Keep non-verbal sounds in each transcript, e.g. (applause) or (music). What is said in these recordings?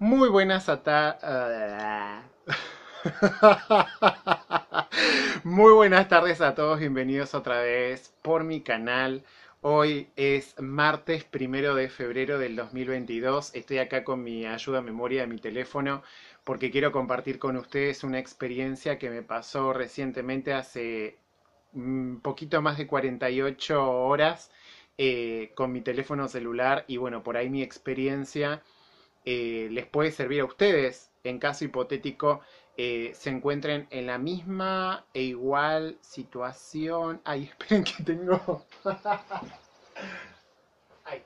Muy buenas a (laughs) Muy buenas tardes a todos, bienvenidos otra vez por mi canal. Hoy es martes primero de febrero del 2022. Estoy acá con mi ayuda memoria de mi teléfono porque quiero compartir con ustedes una experiencia que me pasó recientemente hace un poquito más de 48 horas eh, con mi teléfono celular y bueno, por ahí mi experiencia eh, les puede servir a ustedes en caso hipotético eh, se encuentren en la misma e igual situación. Ay, (laughs) esperen que tengo. Ay.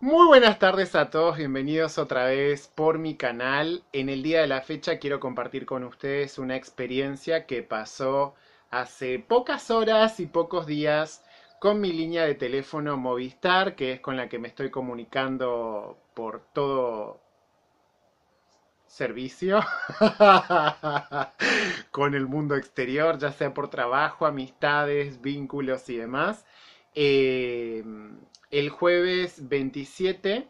Muy buenas tardes a todos, bienvenidos otra vez por mi canal. En el día de la fecha quiero compartir con ustedes una experiencia que pasó hace pocas horas y pocos días con mi línea de teléfono Movistar, que es con la que me estoy comunicando por todo servicio (laughs) con el mundo exterior, ya sea por trabajo, amistades, vínculos y demás. Eh, el jueves 27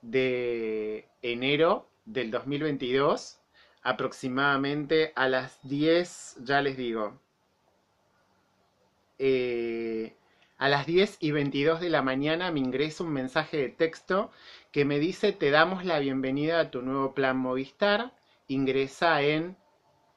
de enero del 2022, aproximadamente a las 10, ya les digo, eh, a las 10 y 22 de la mañana me ingresa un mensaje de texto que me dice te damos la bienvenida a tu nuevo plan Movistar. Ingresa en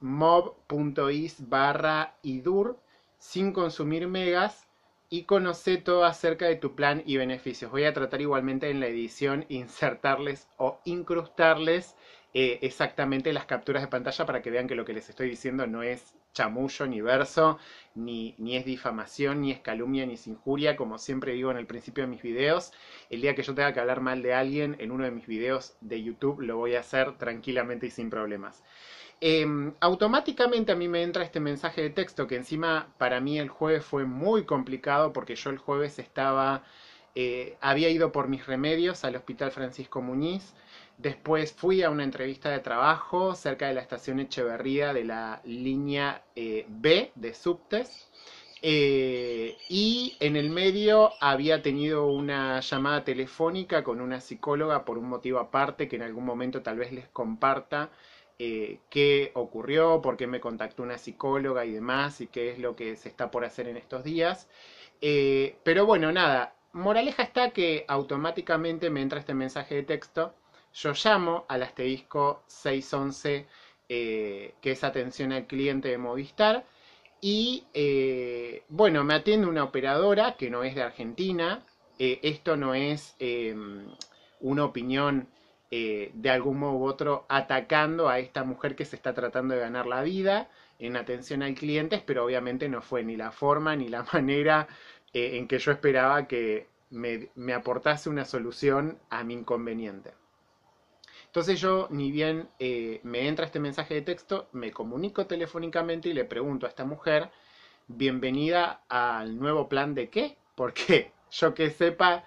mob.is barra idur sin consumir megas y conoce todo acerca de tu plan y beneficios. Voy a tratar igualmente en la edición insertarles o incrustarles eh, exactamente las capturas de pantalla para que vean que lo que les estoy diciendo no es chamullo ni verso, ni, ni es difamación, ni es calumnia, ni es injuria, como siempre digo en el principio de mis videos. El día que yo tenga que hablar mal de alguien en uno de mis videos de YouTube lo voy a hacer tranquilamente y sin problemas. Em, automáticamente a mí me entra este mensaje de texto que encima para mí el jueves fue muy complicado porque yo el jueves estaba, eh, había ido por mis remedios al Hospital Francisco Muñiz, Después fui a una entrevista de trabajo cerca de la estación Echeverría de la línea eh, B de subtes. Eh, y en el medio había tenido una llamada telefónica con una psicóloga por un motivo aparte que en algún momento tal vez les comparta eh, qué ocurrió, por qué me contactó una psicóloga y demás y qué es lo que se está por hacer en estos días. pero bueno, nada, moraleja está que automáticamente me entra este mensaje de texto yo llamo al asterisco 611, eh, que es atención al cliente de Movistar, y eh, bueno, me atiende una operadora que no es de Argentina. Eh, esto no es em, una opinión de algún modo u otro atacando a esta mujer que se está tratando de ganar la vida en atención al cliente, pero obviamente no fue ni la forma ni la (laughs) manera en que yo esperaba que me aportase una solución a mi inconveniente. Entonces yo, ni bien eh, me entra este mensaje de texto, me comunico telefónicamente y le pregunto a esta mujer, bienvenida al nuevo plan de qué, porque (laughs) yo que sepa,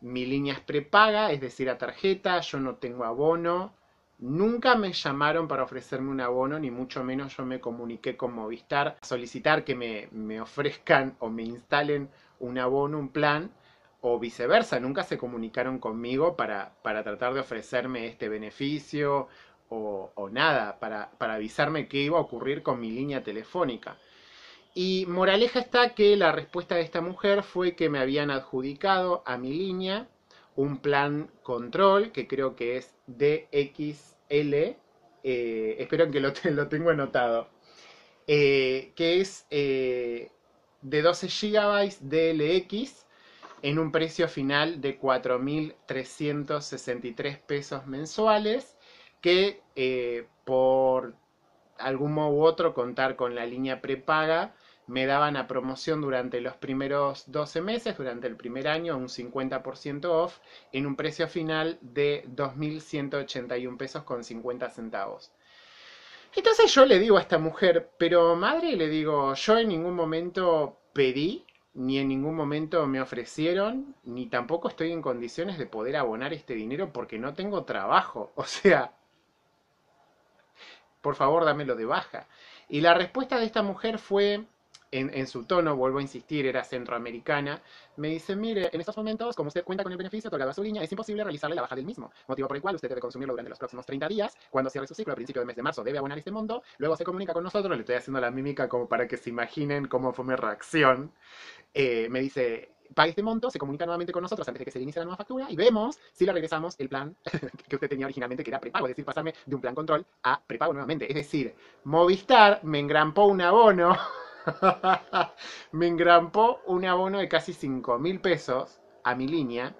mi línea es prepaga, es decir, a tarjeta, yo no tengo abono, nunca me llamaron para ofrecerme un abono, ni mucho menos yo me comuniqué con Movistar a solicitar que me, me ofrezcan o me instalen un abono, un plan, o viceversa, nunca se comunicaron conmigo para, para tratar de ofrecerme este beneficio o, nada, para, para, avisarme qué iba a ocurrir con mi línea telefónica. Y moraleja está que la respuesta de esta mujer fue que me habían adjudicado a mi línea un plan control, que creo que es DXL, eh, espero que lo, (laughs) lo tengo anotado, eh, que es eh, de 12 GB DLX en un precio final de 4.363 pesos mensuales, que eh, por algún modo u otro contar con la línea prepaga me daban a promoción durante los primeros 12 meses, durante el primer año, un 50% off, en un precio final de 2.181 pesos con 50 centavos. Entonces yo le digo a esta mujer, pero madre, le digo, yo en ningún momento pedí ni en ningún momento me ofrecieron, ni tampoco estoy en condiciones de poder abonar este dinero porque no tengo trabajo. (laughs) O sea, por favor, dámelo de baja. Y la respuesta de esta mujer fue, en, su tono, vuelvo a insistir, era centroamericana, me dice, mire, en estos momentos, como usted cuenta con el beneficio otorgado a su línea, es imposible realizarle la baja del mismo, motivo por el cual usted debe consumirlo durante los próximos 30 días, cuando cierre su ciclo a principio del mes de marzo debe abonar este monto, luego se comunica con nosotros, le estoy haciendo la mímica como para que se imaginen cómo fue mi reacción, eh, me dice, pague este monto, se comunica nuevamente con nosotros antes de que se inicie la nueva factura y vemos si le regresamos el plan (laughs) que usted tenía originalmente, que era prepago, es decir, pasarme de un plan control a prepago nuevamente. Es decir, Movistar me engrampó un abono, (laughs) me engrampó un abono de casi 5 mil pesos a mi línea,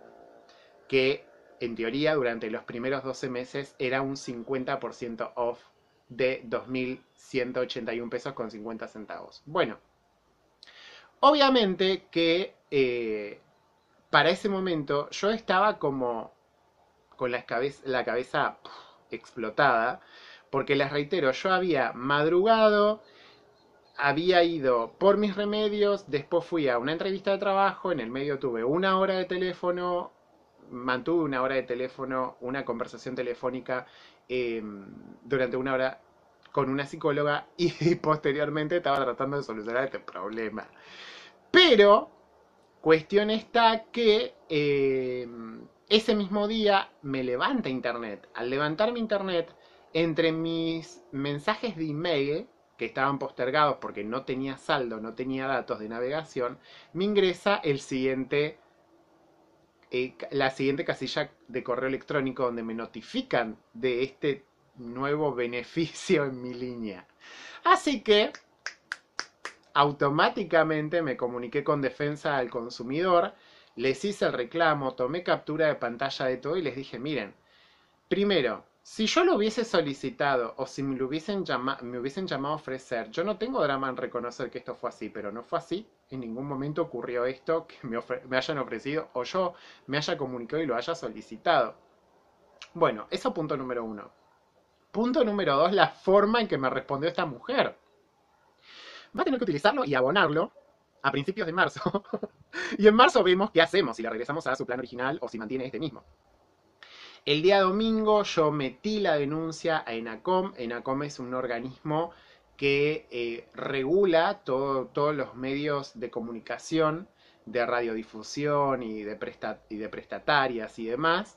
que en teoría durante los primeros 12 meses era un 50% off de 2.181 pesos con 50 centavos. Bueno, Obviamente que eh, para ese momento yo estaba como con la cabeza, la cabeza explotada, porque les reitero, yo había madrugado, había ido por mis remedios, después fui a una entrevista de trabajo, en el medio tuve una hora de teléfono, mantuve una hora de teléfono, una conversación telefónica em, durante una hora con una psicóloga (laughs) y posteriormente estaba tratando de solucionar este problema. Pero, cuestión está que eh, ese mismo día me levanta internet. Al levantarme internet, entre mis mensajes de email, que estaban postergados porque no tenía saldo, no tenía datos de navegación, me ingresa el siguiente, eh, la siguiente casilla de correo electrónico donde me notifican de este nuevo beneficio en mi línea. Así que automáticamente me comuniqué con defensa al consumidor, les hice el reclamo, tomé captura de pantalla de todo y les dije, miren, primero, si yo lo hubiese solicitado o si me, lo hubiesen, me hubiesen llamado a ofrecer, yo no tengo drama en reconocer que esto fue así, pero no fue así. En ningún momento ocurrió esto, que me, me hayan ofrecido o yo me haya comunicado y lo haya solicitado. Bueno, eso punto número uno. Punto número dos, la forma en que me respondió esta mujer va a tener que utilizarlo y abonarlo a principios de marzo. (laughs) y en marzo vemos qué hacemos, si le regresamos a su plan original o si mantiene este mismo. El día domingo yo metí la denuncia a ENACOM. ENACOM es un organismo que eh, regula todos los medios de comunicación, de radiodifusión y de, y de prestatarias y demás.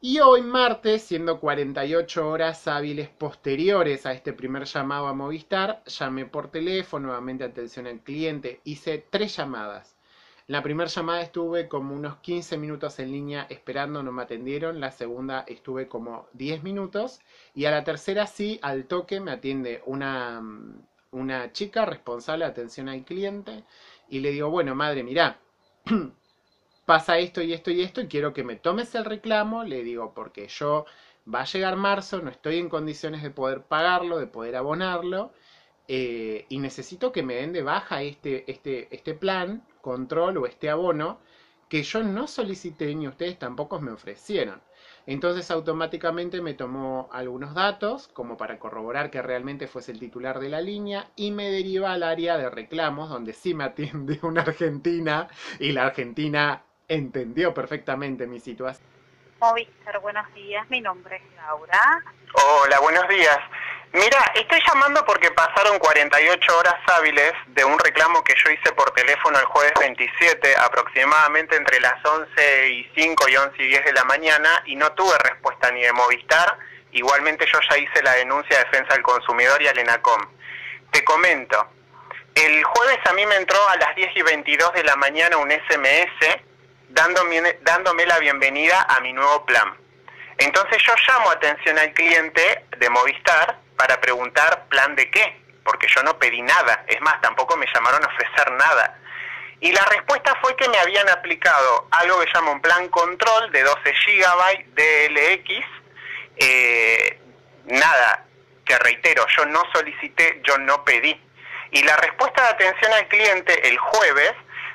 Y hoy martes, siendo 48 horas hábiles posteriores a este primer llamado a Movistar, llamé por teléfono, nuevamente atención al cliente, hice tres llamadas. La primera llamada estuve como unos 15 minutos en línea esperando, no me atendieron. La segunda estuve como 10 minutos. Y a la tercera sí, al toque me atiende una, una chica responsable de atención al cliente. Y le digo, bueno, madre, mirá, (clears throat) pasa esto y esto y esto y quiero que me tomes el reclamo, le digo, porque yo va a llegar marzo, no estoy en condiciones de poder pagarlo, de poder abonarlo, eh, y necesito que me den de baja este, este, este plan, control o este abono, que yo no solicité ni ustedes tampoco me ofrecieron. Entonces automáticamente me tomó algunos datos como para corroborar que realmente fuese el titular de la línea y me deriva al área de reclamos donde sí me atiende una argentina y la argentina entendió perfectamente mi situación. Movistar, buenos días, mi nombre es Laura. Hola, buenos días. Mira, estoy llamando porque pasaron 48 horas hábiles de un reclamo que yo hice por teléfono el jueves 27, aproximadamente entre las 11 y 5 y 11 y 10 de la mañana, y no tuve respuesta ni de Movistar. Igualmente yo ya hice la denuncia de defensa del consumidor y al ENACOM. Te comento, el jueves a mí me entró a las 10 y 22 de la mañana un SMS dándome, dándome la bienvenida a mi nuevo plan. Entonces yo llamo atención al cliente de Movistar para preguntar plan de qué, porque yo no pedí nada, es más, tampoco me llamaron a ofrecer nada. Y la respuesta fue que me habían aplicado algo que llama un plan control de 12 GB DLX, eh, nada, que reitero, yo no solicité, yo no pedí. Y la respuesta de atención al cliente el jueves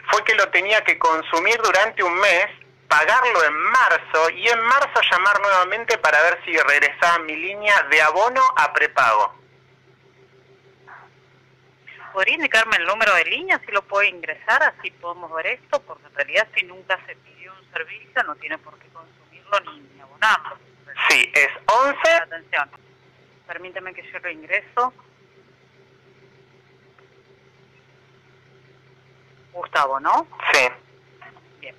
fue que lo tenía que consumir durante un mes, pagarlo en marzo y en marzo llamar nuevamente para ver si regresaba mi línea de abono a prepago. ¿Podría indicarme el número de línea si lo puedo ingresar? Así podemos ver esto, porque en realidad si nunca se pidió un servicio no tiene por qué consumirlo ni, abonarlo. Sí, es 11... Atención, permíteme que yo lo ingreso. Gustavo, ¿no? Sí. Bien.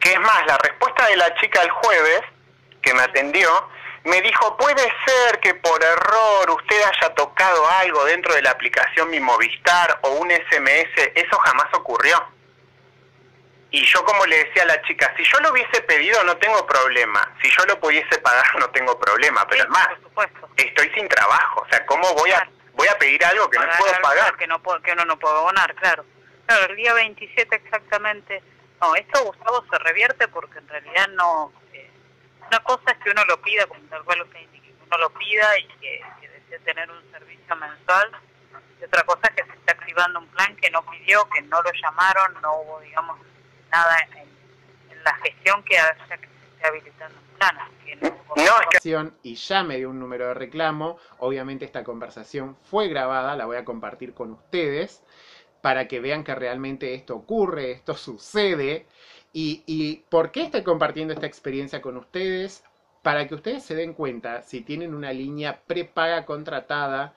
Que es más, la respuesta de la chica el jueves, que me atendió, me dijo, puede ser que por error usted haya tocado algo dentro de la aplicación Mi Movistar o un SMS, eso jamás ocurrió. Y yo como le decía a la chica, si yo lo hubiese pedido no tengo problema, si yo lo pudiese pagar (laughs) no tengo problema, pero Sí, es más, estoy sin trabajo, o sea, ¿cómo voy a, voy a pedir algo que no puedo pagar? Que, no puedo, que uno no puede abonar, claro. Claro, el día 27 exactamente. No, esto, Gustavo, se revierte porque en realidad no... eh, una cosa es que uno lo pida, como tal cual usted indica, que uno lo pida y que, que desee tener un servicio mensual. Y otra cosa es que se está activando un plan que no pidió, que no lo llamaron, no hubo, digamos, nada en, en la gestión que haga que se esté habilitando un plan. que no, No, es que conversación y ya me dio un número de reclamo. Obviamente esta conversación fue grabada, la voy a compartir con ustedes para que vean que realmente esto ocurre, esto sucede. Y, y ¿por qué estoy compartiendo esta experiencia con ustedes? Para que ustedes se den cuenta si tienen una línea prepaga contratada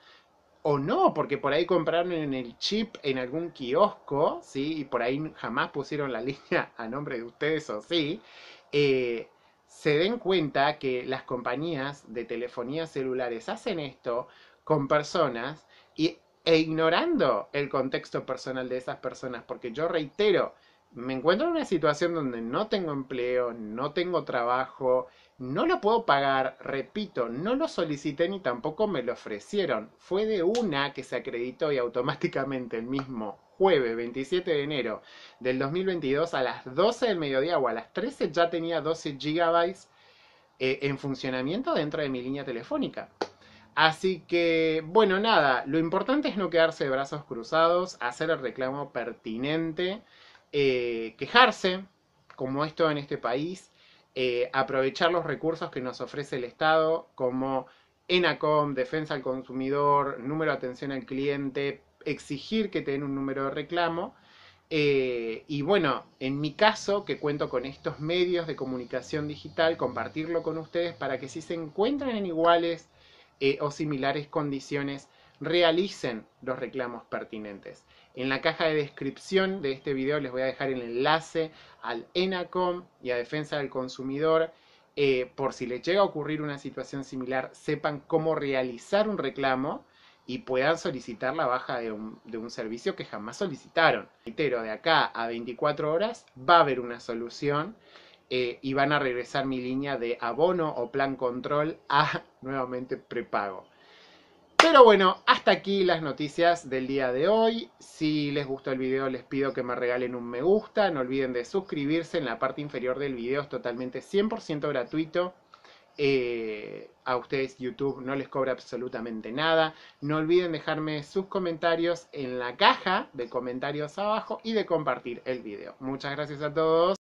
o no, porque por ahí compraron en el chip en algún kiosco, ¿sí? Y por ahí jamás pusieron la (laughs) línea a nombre de ustedes o sí. Eh, se den cuenta que las compañías de telefonía celulares hacen esto con personas y, e ignorando el contexto personal de esas personas, porque yo reitero, me encuentro en una situación donde no tengo empleo, no tengo trabajo, no lo puedo pagar, repito, no lo solicité ni tampoco me lo ofrecieron. Fue de una que se acreditó y automáticamente el mismo jueves 27 de enero del 2022 a las 12 del mediodía o a las 13 ya tenía 12 gigabytes eh, en funcionamiento dentro de mi línea telefónica. Así que, bueno, nada, lo importante es no quedarse de brazos cruzados, hacer el reclamo pertinente, eh, quejarse, como esto en este país, eh, aprovechar los recursos que nos ofrece el Estado, como ENACOM, defensa al consumidor, número de atención al cliente, exigir que te den un número de reclamo. Eh, y bueno, en mi caso, que cuento con estos medios de comunicación digital, compartirlo con ustedes para que si se encuentran en iguales eh, o similares condiciones, realicen los reclamos pertinentes. En la caja de descripción de este video les voy a dejar el enlace al ENACOM y a Defensa del Consumidor. eh, por si les llega a ocurrir una situación similar, sepan cómo realizar un reclamo y puedan solicitar la baja de un, de un servicio que jamás solicitaron. Reitero, de acá a 24 horas va a haber una solución eh, y van a regresar mi línea de abono o plan control a (laughs) nuevamente prepago. Pero bueno, hasta aquí las noticias del día de hoy. Si les gustó el video les pido que me regalen un me gusta. No olviden de suscribirse en la parte inferior del video. Es totalmente 100% gratuito. Eh, a ustedes YouTube no les cobra absolutamente nada. No olviden dejarme sus comentarios en la caja de comentarios abajo y de compartir el video. Muchas gracias a todos.